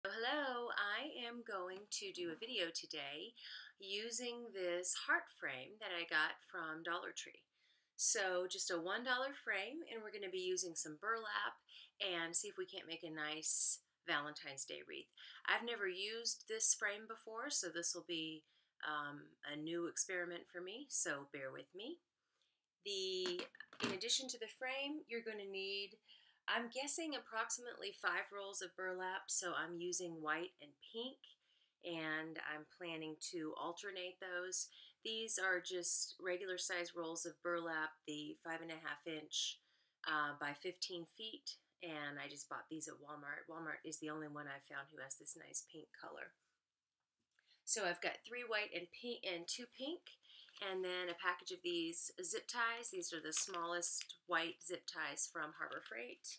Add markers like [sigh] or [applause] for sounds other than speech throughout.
Hello, I am going to do a video today using this heart frame that I got from Dollar Tree. So just a $1 frame and we're going to be using some burlap and see if we can't make a nice Valentine's Day wreath. I've never used this frame before so this will be um, a new experiment for me so bear with me. The In addition to the frame you're going to need I'm guessing approximately five rolls of burlap, so I'm using white and pink, and I'm planning to alternate those. These are just regular size rolls of burlap, the five and a half inch uh, by 15 feet, and I just bought these at Walmart. Walmart is the only one I've found who has this nice pink color. So I've got three white and pink and two pink, and then a package of these zip ties. These are the smallest white zip ties from Harbor Freight.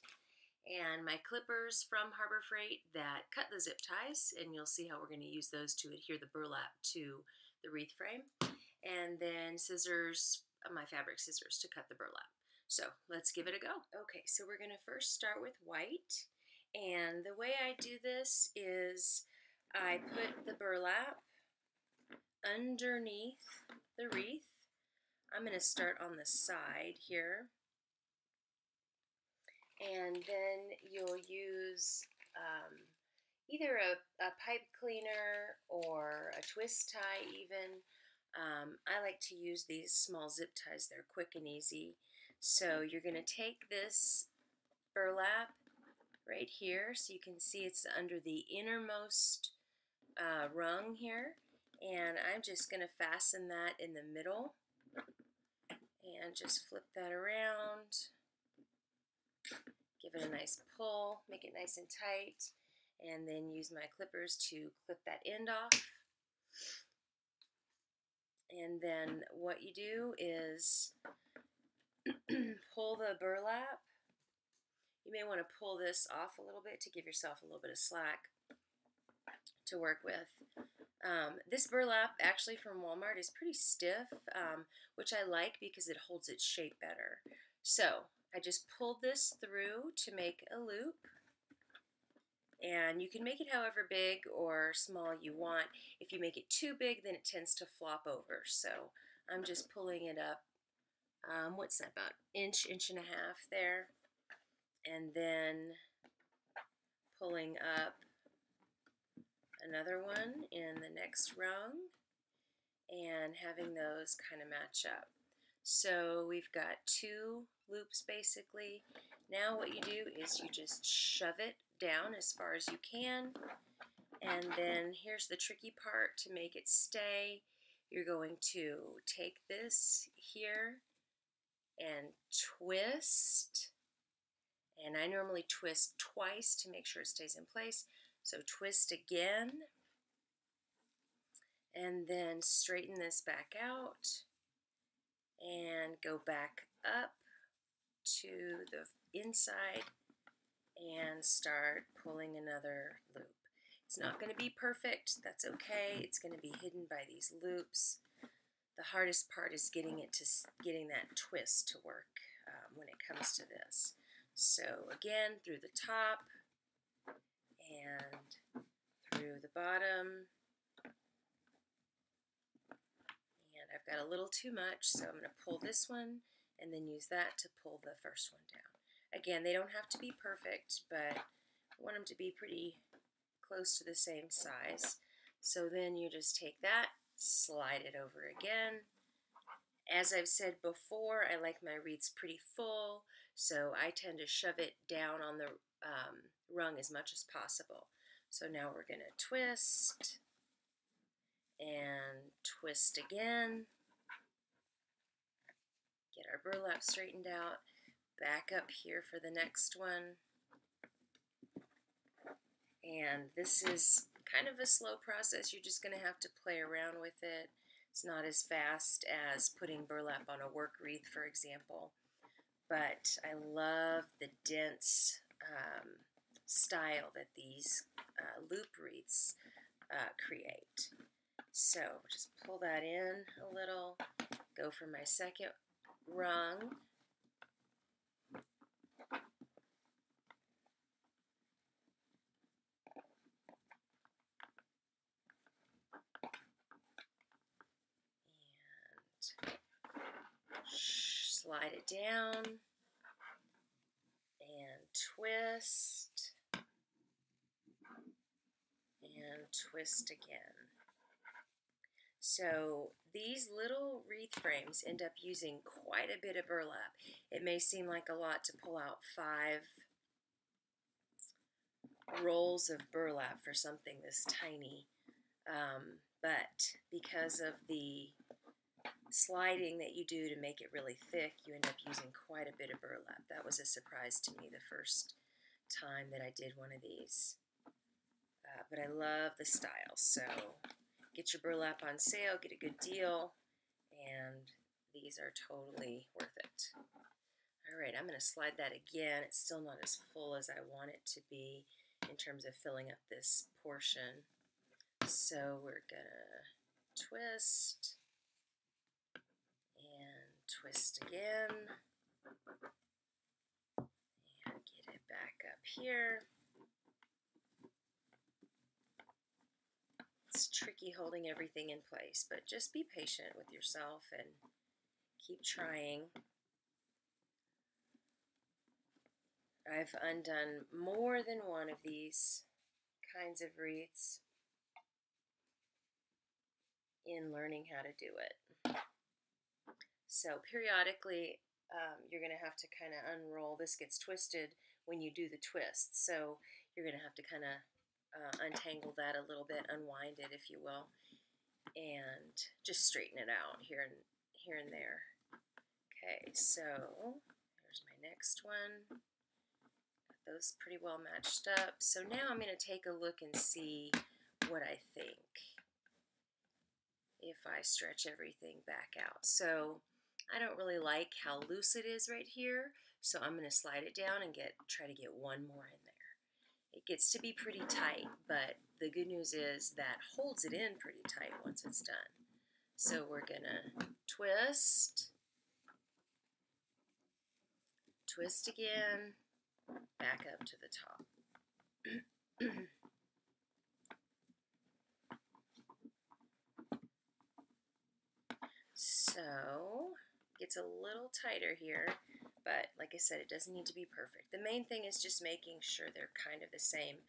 And my clippers from Harbor Freight that cut the zip ties, and you'll see how we're going to use those to adhere the burlap to the wreath frame. And then scissors, uh, my fabric scissors to cut the burlap. So let's give it a go. Okay, so we're going to first start with white. And the way I do this is I put the burlap underneath the wreath. I'm going to start on the side here. And then you'll use um, either a, a, pipe cleaner or a twist tie even. Um, I like to use these small zip ties. They're quick and easy. So you're going to take this burlap right here so you can see it's under the innermost uh, rung here and I'm just going to fasten that in the middle and just flip that around. Give it a nice pull make it nice and tight and then use my clippers to clip that end off. And then what you do is [clears throat] pull the burlap. You may want to pull this off a little bit to give yourself a little bit of slack to work with um, this burlap, actually from Walmart, is pretty stiff, um, which I like because it holds its shape better. So I just pulled this through to make a loop. And you can make it however big or small you want. If you make it too big, then it tends to flop over. So I'm just pulling it up, um, what's that, about inch, inch and a half there. And then pulling up another one in the next rung and having those kind of match up. So we've got two loops basically. Now what you do is you just shove it down as far as you can and then here's the tricky part to make it stay. You're going to take this here and twist and I normally twist twice to make sure it stays in place. So twist again and then straighten this back out and go back up to the inside and start pulling another loop. It's not going to be perfect, that's okay. It's going to be hidden by these loops. The hardest part is getting it to getting that twist to work um, when it comes to this. So again, through the top, and through the bottom. And I've got a little too much, so I'm going to pull this one and then use that to pull the first one down. Again, they don't have to be perfect, but I want them to be pretty close to the same size. So then you just take that, slide it over again. As I've said before, I like my wreaths pretty full, so I tend to shove it down on the um, rung as much as possible. So now we're going to twist and twist again. Get our burlap straightened out. Back up here for the next one. And this is kind of a slow process. You're just going to have to play around with it. It's not as fast as putting burlap on a work wreath, for example. But I love the dense um, style that these uh, loop wreaths uh, create. So just pull that in a little, go for my second rung. And slide it down and twist twist again. So these little wreath frames end up using quite a bit of burlap. It may seem like a lot to pull out five rolls of burlap for something this tiny, um, but because of the sliding that you do to make it really thick, you end up using quite a bit of burlap. That was a surprise to me the first time that I did one of these. But I love the style, so get your burlap on sale, get a good deal, and these are totally worth it. All right, I'm going to slide that again. It's still not as full as I want it to be in terms of filling up this portion. So we're going to twist and twist again and get it back up here. It's tricky holding everything in place, but just be patient with yourself and keep trying. I've undone more than one of these kinds of wreaths in learning how to do it. So periodically, um, you're going to have to kind of unroll. This gets twisted when you do the twist, so you're going to have to kind of uh, untangle that a little bit, unwind it, if you will, and just straighten it out here and here and there. Okay, so here's my next one. Got those pretty well matched up. So now I'm going to take a look and see what I think if I stretch everything back out. So I don't really like how loose it is right here, so I'm going to slide it down and get try to get one more in. It gets to be pretty tight, but the good news is that holds it in pretty tight once it's done. So we're going to twist, twist again, back up to the top. [clears throat] so, gets a little tighter here. But like I said, it doesn't need to be perfect. The main thing is just making sure they're kind of the same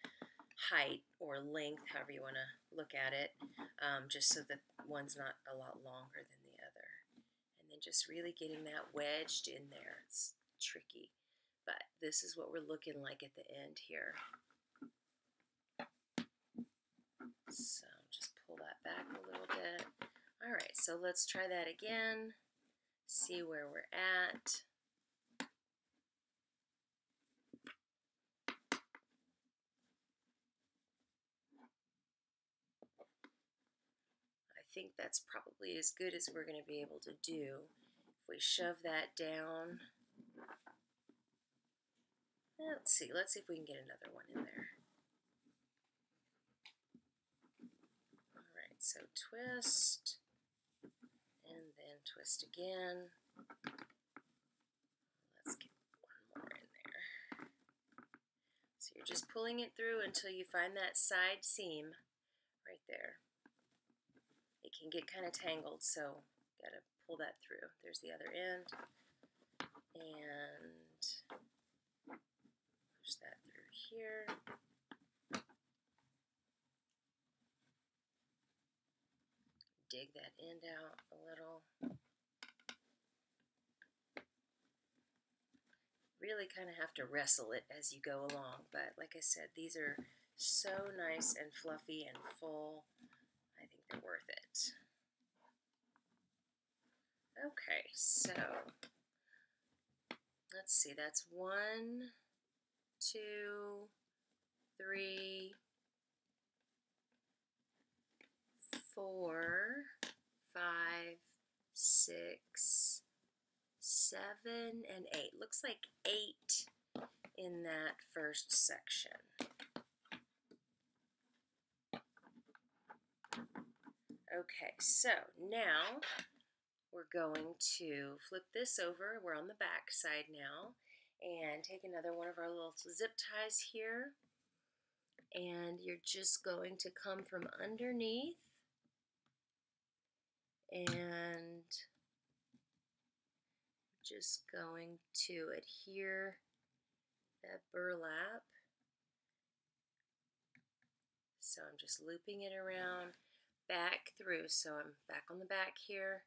height or length, however you want to look at it, um, just so that one's not a lot longer than the other. And then just really getting that wedged in there. It's tricky. But this is what we're looking like at the end here. So just pull that back a little bit. All right, so let's try that again. See where we're at. Think that's probably as good as we're going to be able to do. If we shove that down, let's see, let's see if we can get another one in there. All right, so twist, and then twist again. Let's get one more in there. So you're just pulling it through until you find that side seam right there can get kind of tangled, so got to pull that through. There's the other end. And push that through here. Dig that end out a little. Really kind of have to wrestle it as you go along, but like I said, these are so nice and fluffy and full worth it. Okay, so let's see, that's one, two, three, four, five, six, seven, and eight. Looks like eight in that first section. Okay, so now we're going to flip this over. We're on the back side now and take another one of our little zip ties here and you're just going to come from underneath and just going to adhere that burlap. So I'm just looping it around back through. So I'm back on the back here.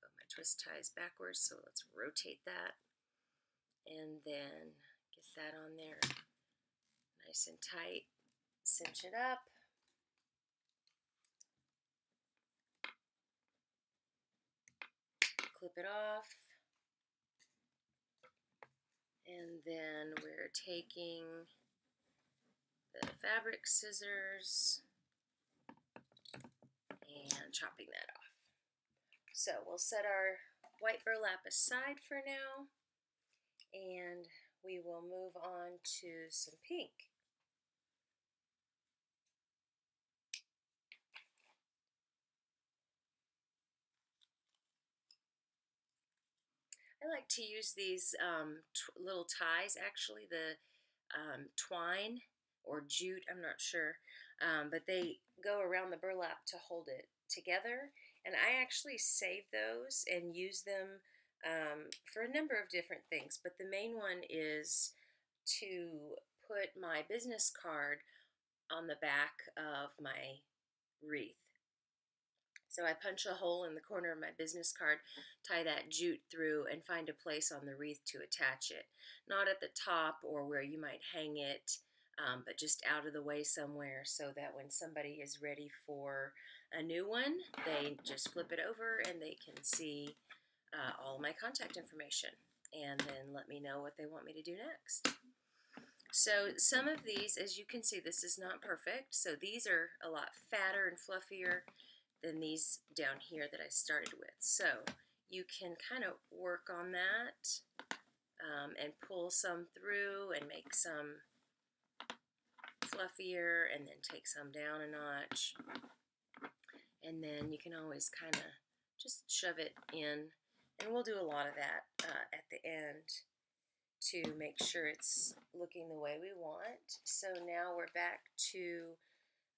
My twist tie is backwards, so let's rotate that. And then get that on there nice and tight. Cinch it up. Clip it off. And then we're taking the fabric scissors and chopping that off. So we'll set our white burlap aside for now and we will move on to some pink. I like to use these um, little ties, actually, the um, twine or jute, I'm not sure, um, but they go around the burlap to hold it together. And I actually save those and use them um, for a number of different things, but the main one is to put my business card on the back of my wreath. So I punch a hole in the corner of my business card, tie that jute through, and find a place on the wreath to attach it. Not at the top or where you might hang it, um, but just out of the way somewhere so that when somebody is ready for a new one, they just flip it over and they can see uh, all my contact information and then let me know what they want me to do next. So some of these, as you can see, this is not perfect. So these are a lot fatter and fluffier than these down here that I started with. So you can kind of work on that um, and pull some through and make some fluffier and then take some down a notch. And then you can always kind of just shove it in. And we'll do a lot of that uh, at the end to make sure it's looking the way we want. So now we're back to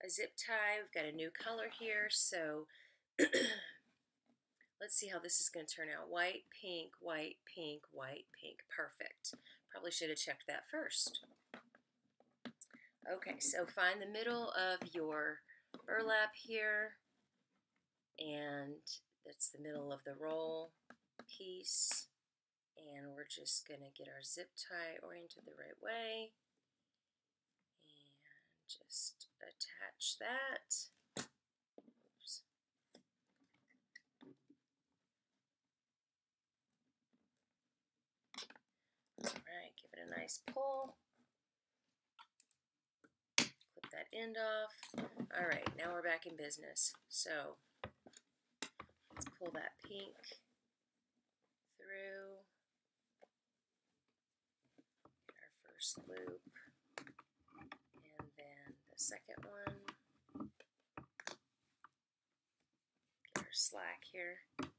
a zip tie. We've got a new color here, so [clears throat] let's see how this is going to turn out. White, pink, white, pink, white, pink. Perfect. Probably should have checked that first. Okay, so find the middle of your burlap here, and that's the middle of the roll piece. And we're just going to get our zip tie oriented the right way. And just attach that. Oops. Alright, give it a nice pull. That end off. Alright, now we're back in business. So, let's pull that pink through. Get our first loop And then the second one. Get our slack here. Alright,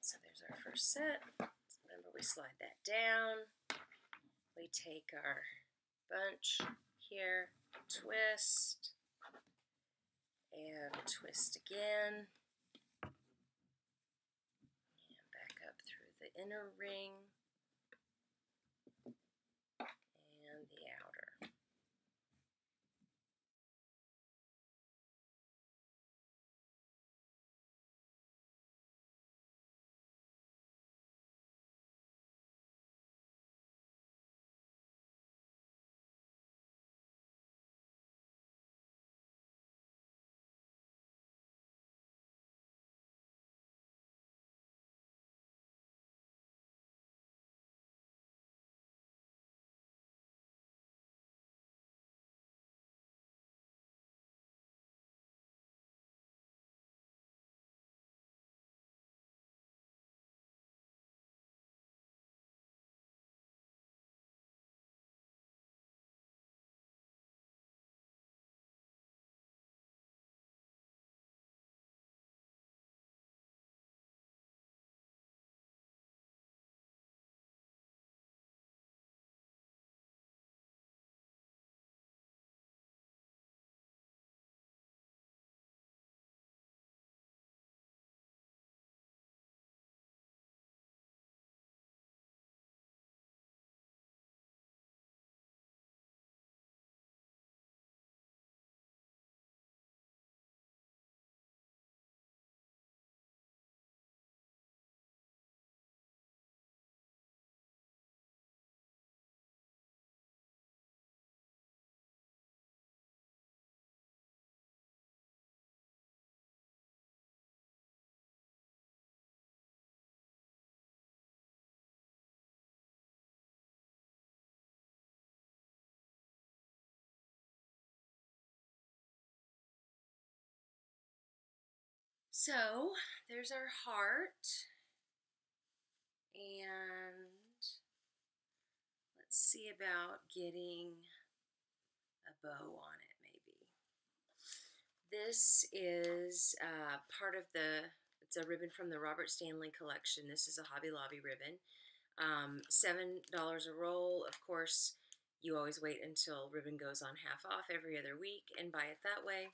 so there's our first set. Remember we slide that down. We take our bunch here, twist, and twist again. And back up through the inner ring. So there's our heart. And let's see about getting a bow on it maybe. This is uh, part of the, it's a ribbon from the Robert Stanley collection. This is a Hobby Lobby ribbon. Um, $7 a roll. Of course, you always wait until ribbon goes on half off every other week and buy it that way.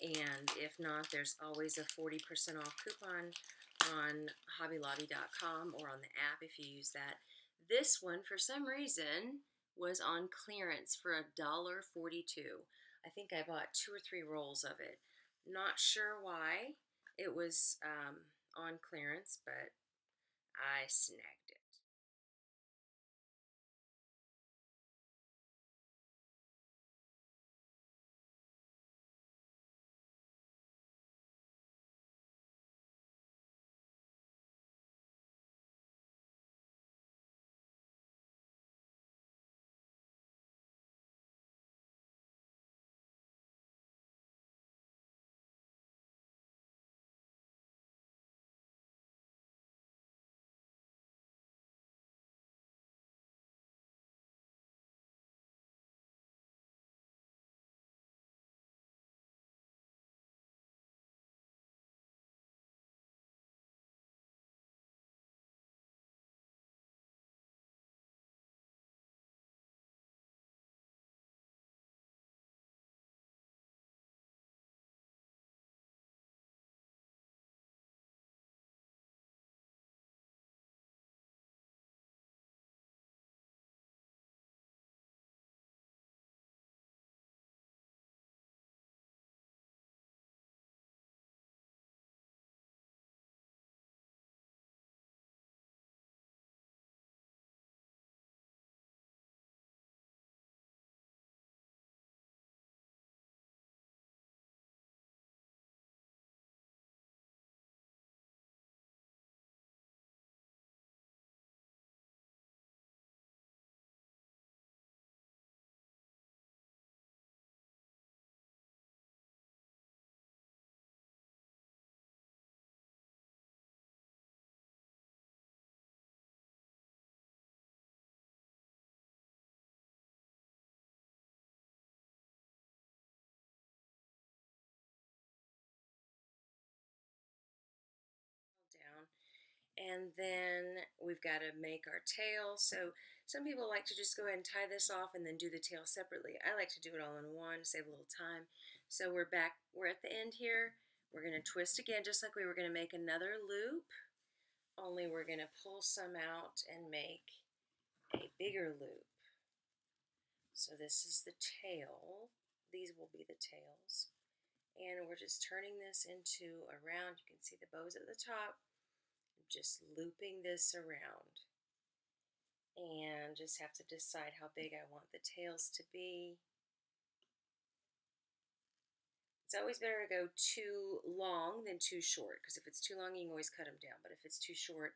And if not, there's always a 40% off coupon on hobbylobby.com or on the app if you use that. This one, for some reason, was on clearance for $1.42. I think I bought two or three rolls of it. Not sure why it was um, on clearance, but I snagged and then we've got to make our tail. So some people like to just go ahead and tie this off and then do the tail separately. I like to do it all in one, save a little time. So we're back, we're at the end here. We're going to twist again just like we were going to make another loop, only we're going to pull some out and make a bigger loop. So this is the tail. These will be the tails. And we're just turning this into a round. You can see the bows at the top just looping this around and just have to decide how big I want the tails to be. It's always better to go too long than too short because if it's too long, you can always cut them down. But if it's too short,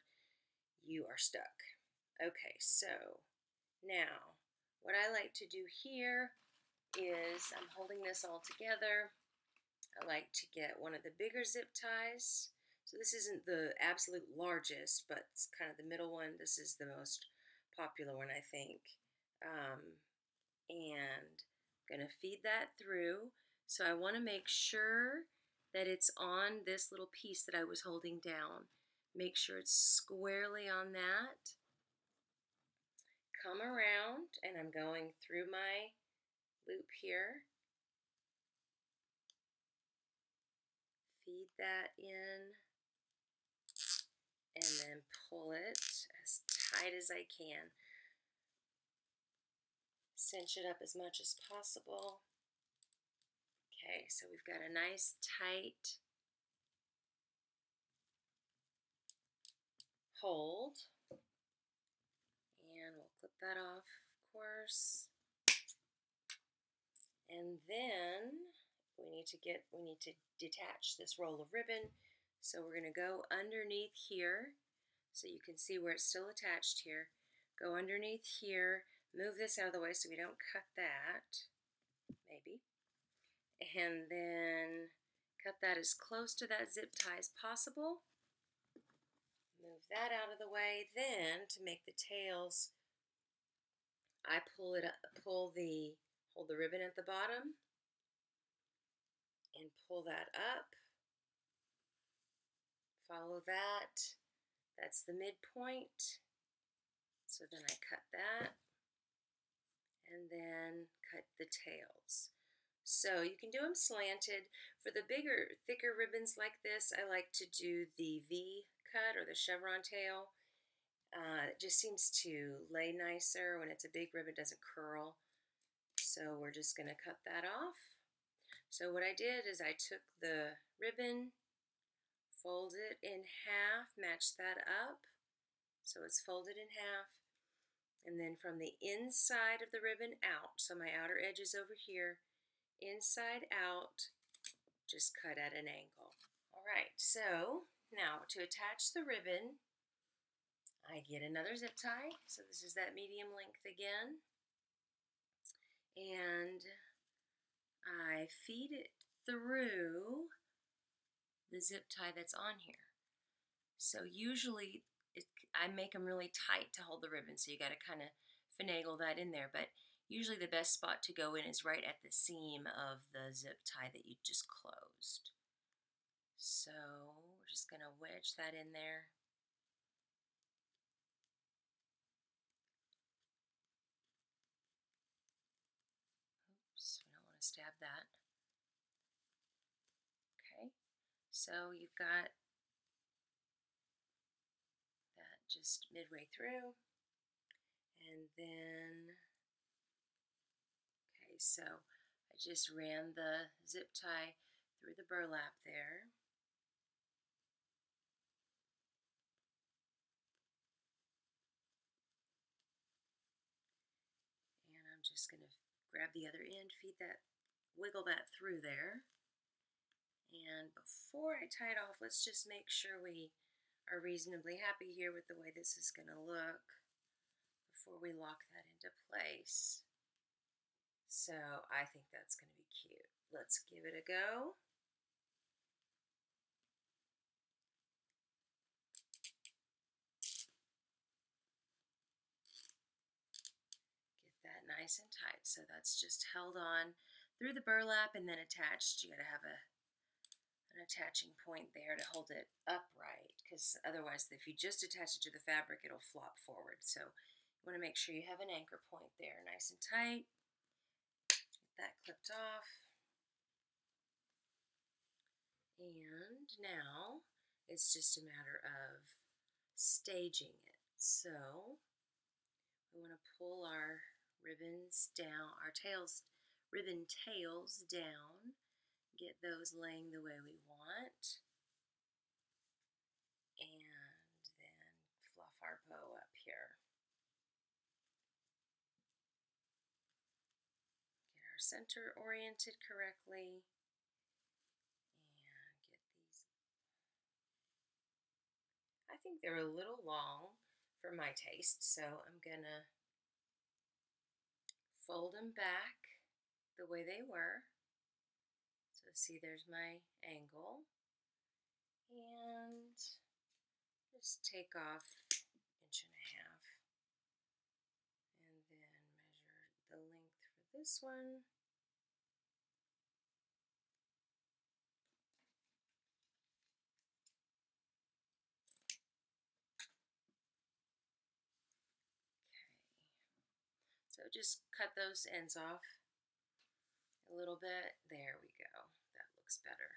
you are stuck. Okay, so now what I like to do here is I'm holding this all together. I like to get one of the bigger zip ties so this isn't the absolute largest, but it's kind of the middle one. This is the most popular one, I think. Um, and I'm going to feed that through. So I want to make sure that it's on this little piece that I was holding down. Make sure it's squarely on that. Come around, and I'm going through my loop here. Feed that in and then pull it as tight as I can. Cinch it up as much as possible. Okay, so we've got a nice tight hold. And we'll clip that off, of course. And then we need to get, we need to detach this roll of ribbon so we're going to go underneath here so you can see where it's still attached here. Go underneath here, move this out of the way so we don't cut that, maybe. And then Cut that as close to that zip tie as possible. Move that out of the way. Then to make the tails, I pull it up, pull the, hold the ribbon at the bottom and pull that up. Follow that. That's the midpoint. So then I cut that and then cut the tails. So you can do them slanted. For the bigger, thicker ribbons like this, I like to do the V cut or the chevron tail. Uh, it just seems to lay nicer when it's a big ribbon, doesn't curl. So we're just going to cut that off. So what I did is I took the ribbon, fold it in half, match that up. So it's folded in half. And then from the inside of the ribbon out, so my outer edge is over here, inside out, just cut at an angle. All right, so now to attach the ribbon, I get another zip tie. So this is that medium length again. And I feed it through the zip tie that's on here. So usually it, I make them really tight to hold the ribbon, so you got to kind of finagle that in there. But Usually the best spot to go in is right at the seam of the zip tie that you just closed. So we're just going to wedge that in there. Oops, we don't want to stab that. Okay, so you've got that just midway through. And then okay, so I just ran the zip tie through the burlap there. And I'm just going to grab the other end, feed that, wiggle that through there. And before I tie it off, let's just make sure we are reasonably happy here with the way this is going to look before we lock that into place. So I think that's going to be cute. Let's give it a go. Get that nice and tight. So that's just held on through the burlap and then attached. You got to have a an attaching point there to hold it upright because otherwise if you just attach it to the fabric it'll flop forward. So you want to make sure you have an anchor point there nice and tight that clipped off. And now it's just a matter of staging it. So we want to pull our ribbons down, our tails, ribbon tails down, get those laying the way we want. And then fluff our bow up here. Get our center oriented correctly. And get these. I think they're a little long for my taste, so I'm going to fold them back the way they were. See, there's my angle. And just take off inch and a half. And then measure the length for this one. So just cut those ends off a little bit. There we go. Looks better.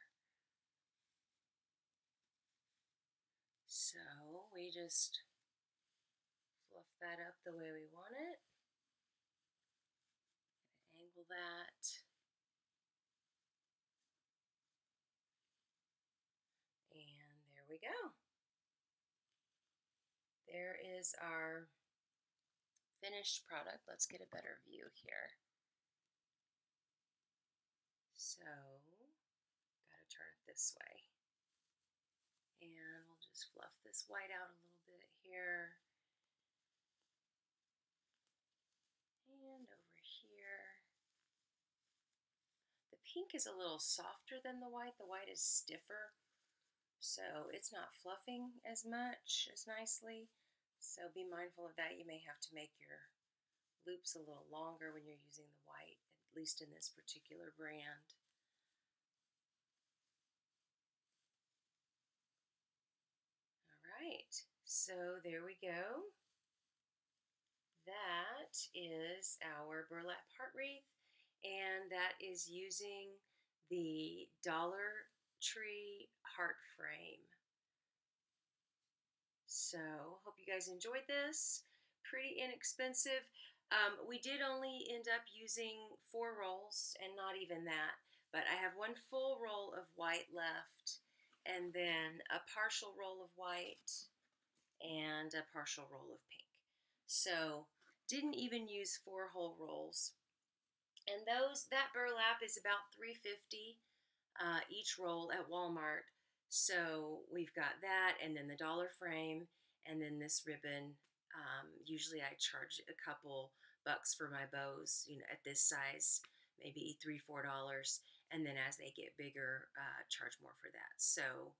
So we just fluff that up the way we want it. Angle that. And there we go. There is our finished product. Let's get a better view here. So, got to turn it this way. And we'll just fluff this white out a little bit here. And over here. The pink is a little softer than the white. The white is stiffer, so it's not fluffing as much as nicely. So be mindful of that. You may have to make your loops a little longer when you're using the white, at least in this particular brand. All right, so there we go. That is our burlap heart wreath and that is using the Dollar Tree heart frame. So, hope you guys enjoyed this. Pretty inexpensive. Um, we did only end up using four rolls and not even that, but I have one full roll of white left and then a partial roll of white and a partial roll of pink. So, didn't even use four whole rolls. And those that burlap is about 350 uh, each roll at Walmart. So we've got that, and then the dollar frame, and then this ribbon. Um, usually I charge a couple bucks for my bows, you know, at this size, maybe three, four dollars, and then as they get bigger, uh, charge more for that. So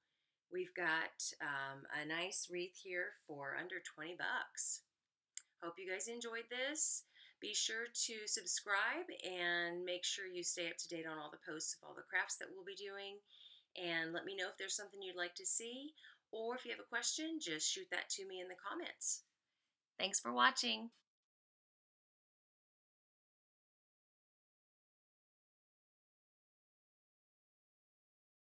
we've got um, a nice wreath here for under 20 bucks. Hope you guys enjoyed this. Be sure to subscribe and make sure you stay up to date on all the posts of all the crafts that we'll be doing. And let me know if there's something you'd like to see, or if you have a question, just shoot that to me in the comments. Thanks for watching.